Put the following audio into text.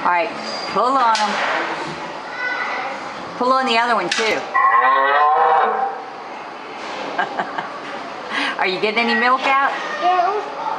All right, pull on them. Pull on the other one too. Are you getting any milk out? Yeah.